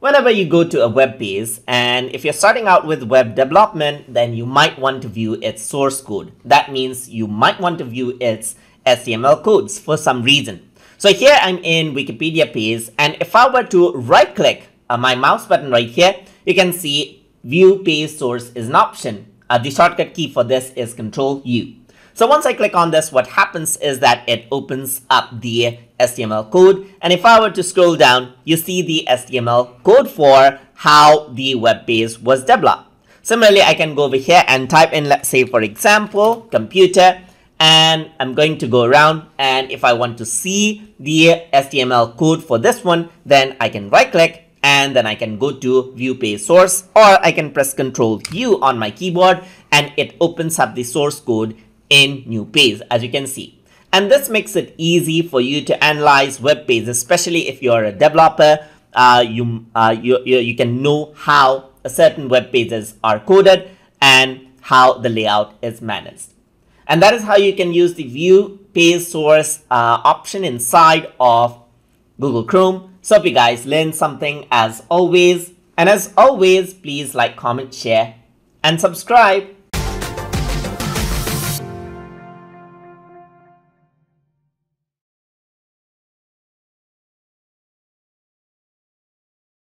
whenever you go to a web page and if you're starting out with web development, then you might want to view its source code. That means you might want to view its HTML codes for some reason. So here I'm in Wikipedia page and if I were to right click uh, my mouse button right here, you can see view page source is an option. Uh, the shortcut key for this is control U. So once I click on this, what happens is that it opens up the HTML code. And if I were to scroll down, you see the HTML code for how the web page was developed. Similarly, I can go over here and type in, let's say, for example, computer, and I'm going to go around. And if I want to see the HTML code for this one, then I can right click and then I can go to view page source or I can press Ctrl U on my keyboard and it opens up the source code in new page as you can see. And this makes it easy for you to analyze web pages, especially if you're a developer, uh, you, uh, you, you, you can know how certain web pages are coded and how the layout is managed. And that is how you can use the view page source uh, option inside of Google Chrome. So if you guys learned something as always, and as always, please like, comment, share, and subscribe.